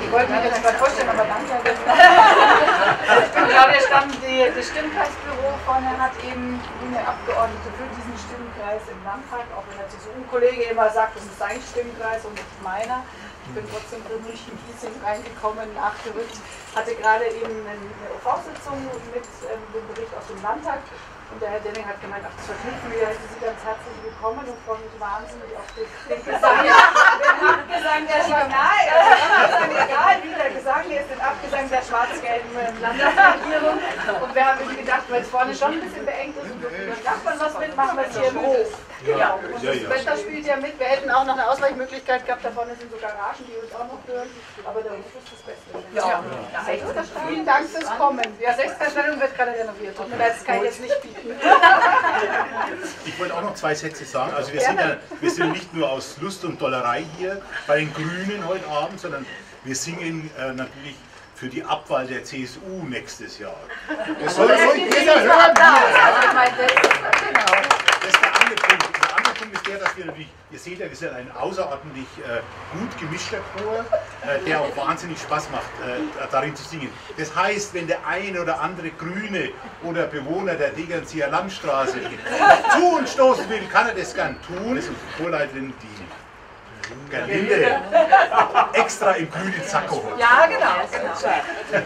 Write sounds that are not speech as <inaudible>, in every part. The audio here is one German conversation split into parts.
Ich wollte mich jetzt gerade vorstellen, aber danke. Ich bin Claudia das Stimmkreisbüro vorne hat eben eine Abgeordnete für diesen Stimmkreis im Landtag, auch wenn der CSU-Kollege immer sagt, das ist sein Stimmkreis und nicht meiner. Ich bin trotzdem für München-Giesing reingekommen, nachgerückt, hatte gerade eben eine OV-Sitzung mit ähm, dem Bericht aus dem Landtag und der Herr Denning hat gemeint, ach, das verknüpfen wir, Sie ganz herzlich willkommen und freue mich wahnsinnig auf den, den Gesang. Den Abgesang der Schwarz, also egal wie der Gesang hier ist, den Abgesang der schwarz-gelben Landesregierung. Und wir haben gedacht, weil es vorne schon ein bisschen beengt ist und viel Nachbarn was mit, machen wir es hier im Hof. Genau. Und das Wetter spielt ja mit. Wir hätten auch noch eine Ausweichmöglichkeit gehabt. Da vorne sind so Garagen, die uns auch noch hören. Aber der Hof ist das Beste. Ja. ja. Vielen Dank fürs Kommen. Ja, Sechsterstellung wird gerade renoviert. Und das kann ich jetzt nicht bieten. <laughs> Ich wollte auch noch zwei Sätze sagen. Also wir sind ja wir sind nicht nur aus Lust und Dollerei hier bei den Grünen heute Abend, sondern wir singen äh, natürlich für die Abwahl der CSU nächstes Jahr. Das soll ruhig jeder hören hier. Ja? Das ist der andere Punkt. Der andere Punkt ist der, dass wir ihr seht ja, wir sind ein außerordentlich äh, gut gemischter Chor, äh, der auch wahnsinnig Spaß macht, äh, darin zu singen. Das heißt, wenn der eine oder andere Grüne oder Bewohner der Degernseer Landstraße <laughs> zu uns stoßen will, kann er das gern tun. Das ist unsere Chorleiterin, die Gerlinde extra im grünen Sakko. Ja, genau, genau.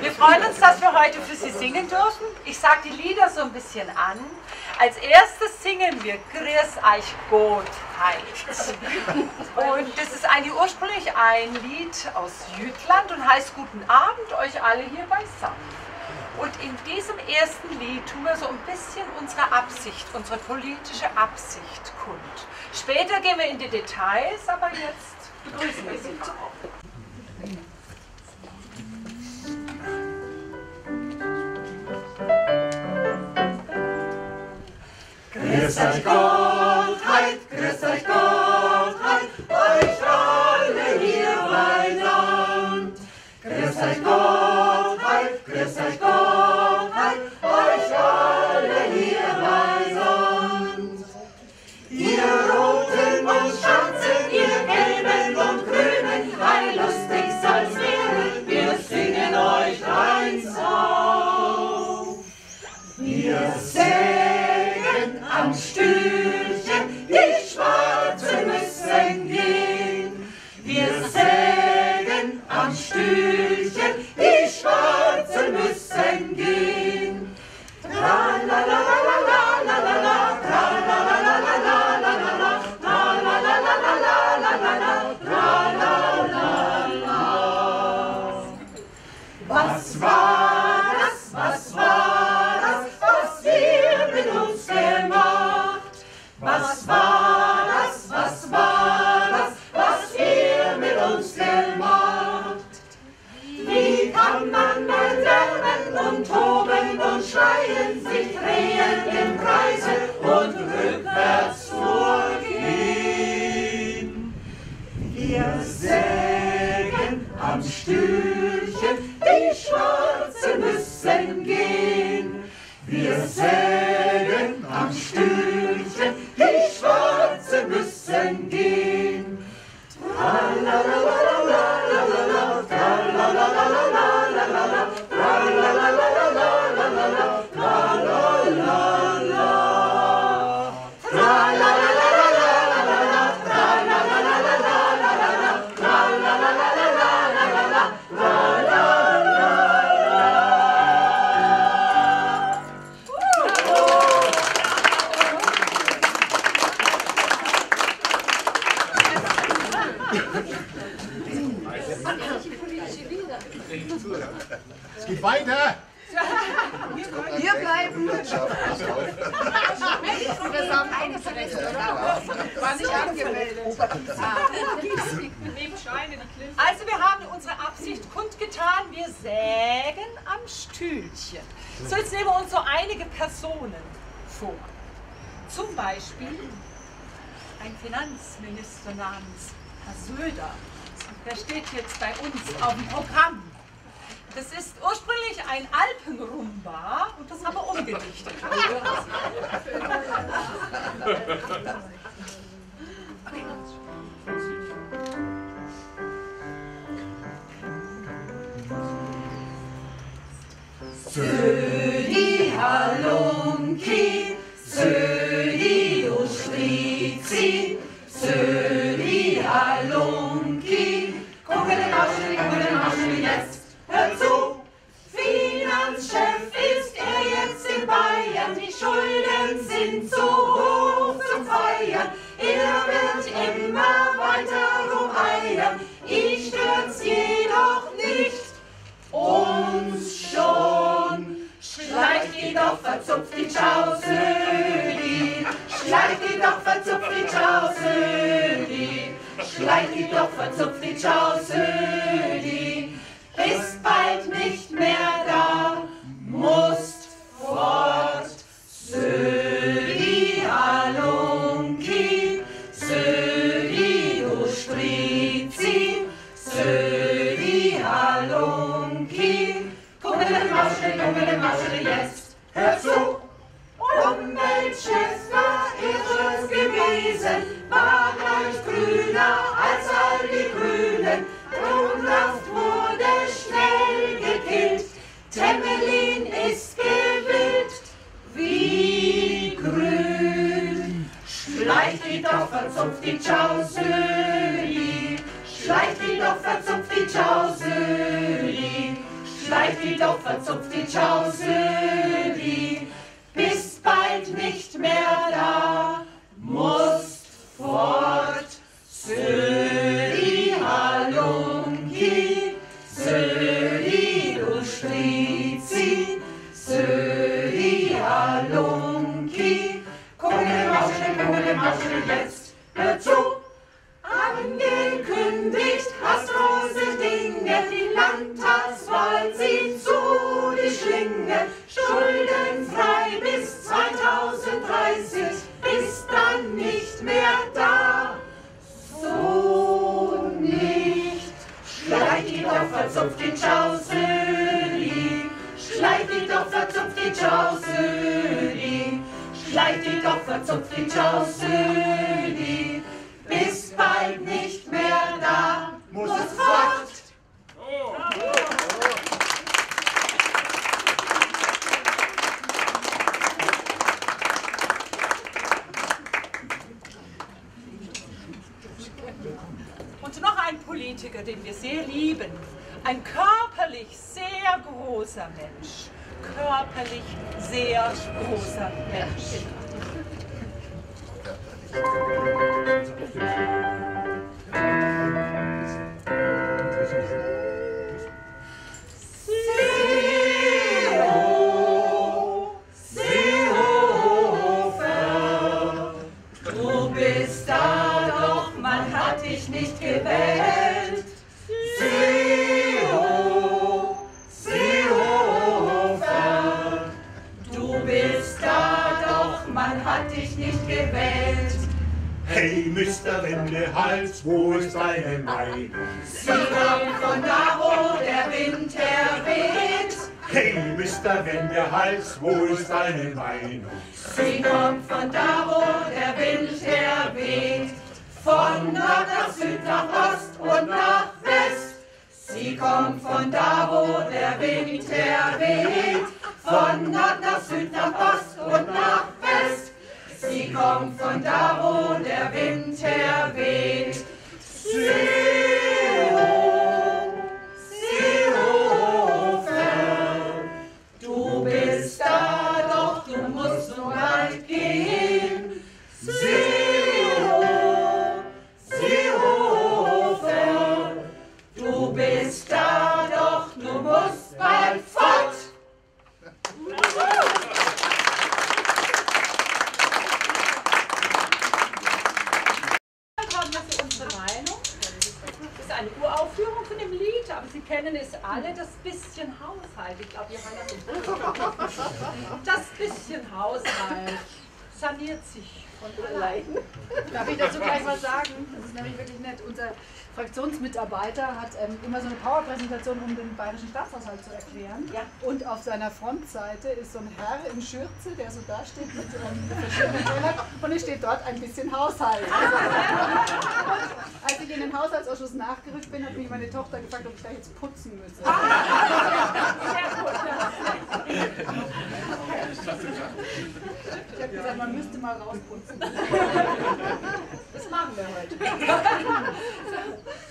Wir freuen uns, dass wir heute für Sie singen dürfen. Ich sage die Lieder so ein bisschen an. Als erstes singen wir Grüß euch Gottheit. Und das ist eigentlich ursprünglich ein Lied aus Jütland und heißt Guten Abend euch alle hier beisammen. Und in diesem ersten Lied tun wir so ein bisschen unsere Absicht, unsere politische Absicht kund. Später gehen wir in die Details, aber jetzt begrüßen wir Sie auch. Grüß euch Gottheit, grüß euch Gottheit, Gottheit, grüß euch Gottheit, euch alle hier beisammen. Ihr Roten und Schwarzen, ihr Gelben und Grünen, weil lustig soll's werden, wir singen euch eins auf. Wir sägen am Stühlchen, die Schwarzen müssen gehen. Wir sägen am Stühlchen, Wir sägen am Stühlchen, Hier bleiben. War nicht angemeldet. Also wir haben unsere Absicht kundgetan, wir sägen am Stühlchen. So, jetzt nehmen wir uns so einige Personen vor. Zum Beispiel ein Finanzminister namens Herr Söder. Der steht jetzt bei uns auf dem Programm. Das ist ursprünglich ein Alpenrumba und das haben wir umgedichtet. <laughs> Sing. Verzupft die Chauseli, schleicht jedoch verzupft die Chauseli, schleicht jedoch verzupft die Chauseli, ist bald nicht mehr da, musst fort. Södi Halunki, Södi du Strizi, Schleicht die doch verzupft die Chausöli, schleicht die doch verzupft die Chausöli, schleicht die doch verzupft die Chausöli, bist bald nicht mehr da, musst fort. Söli Halunki, Söli du Strizi, Söli verzupft die Chauseli, schleicht die doch verzupft die Chauseli, schleicht die doch verzupft die Chauseli, bist bald nicht mehr da, muss fort. Und noch ein Politiker, den wir sehr lieben. Ein körperlich sehr großer Mensch. Körperlich sehr großer Mensch. Nicht gewählt. Hey, Mr. Wendehals, wo ist deine Meinung? Sie kommt von da, wo der Wind herweht. Hey, Mr. Wendehals, wo ist deine Meinung? Sie kommt von da, wo der Wind herweht. Von Nord nach Süd, nach Ost und nach West. Sie kommt von da, wo der Wind herweht. Von Nord nach Süd, nach Ost kommt von da, wo der Wind herweht. Seehofer, alle, das bisschen Haushalt. Ich glaube, Johanna. Das bisschen Haushalt saniert sich von allein. Darf ich dazu gleich was sagen? Das ist nämlich wirklich nett. Unser Fraktionsmitarbeiter hat ähm, immer so eine Powerpräsentation, um den bayerischen Staatshaushalt zu erklären. Ja. Und auf seiner Frontseite ist so ein Herr in Schürze, der so da steht mit ähm, verschiedenen Tellern und es steht dort ein bisschen Haushalt. als ich in den Haushaltsausschuss nachgerückt bin, hat mich meine Tochter gefragt, ob ich da jetzt putzen müsse. <laughs> Ich habe gesagt, man müsste mal rausputzen. Das machen wir heute. <laughs>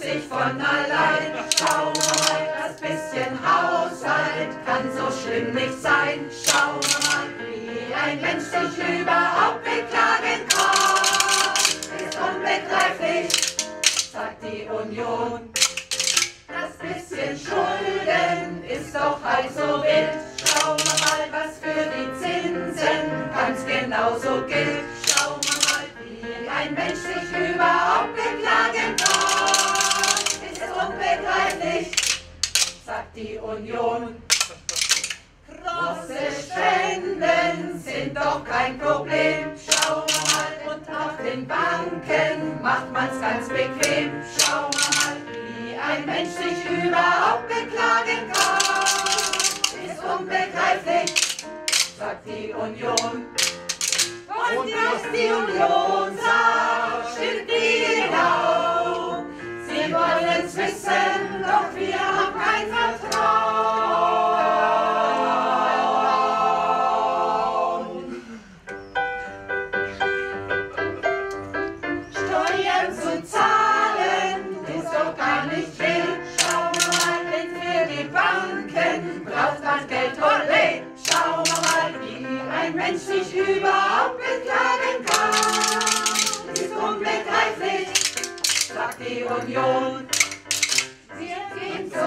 sich von allein. Schau mal, das bisschen Haushalt kann so schlimm nicht sein. Schau mal, wie ein Mensch sich überhaupt beklagen kann. Ist unbegreiflich, sagt die Union. Das bisschen Schulden ist doch halb so wild. Schau mal, was für die Zinsen ganz genauso gilt. Schau mal, wie ein Mensch sich überhaupt beklagen kann. Unbegreiflich, sagt die Union. Große Spenden sind doch kein Problem. Schau mal, und auf den Banken macht man's ganz bequem. Schau mal, wie ein Mensch sich überhaupt beklagen kann. Ist unbegreiflich, sagt die Union. Und was die Union sagt, stimmt nie genau. Wollen's wissen, doch wir haben kein Vertrauen. Steuern zu zahlen ist doch gar nicht viel. Schau mal, denn für die Banken braucht man Geld Olé. Schau mal, wie ein Mensch sich überhaupt beklagen kann. Ist unbegreiflich, sagt die Union.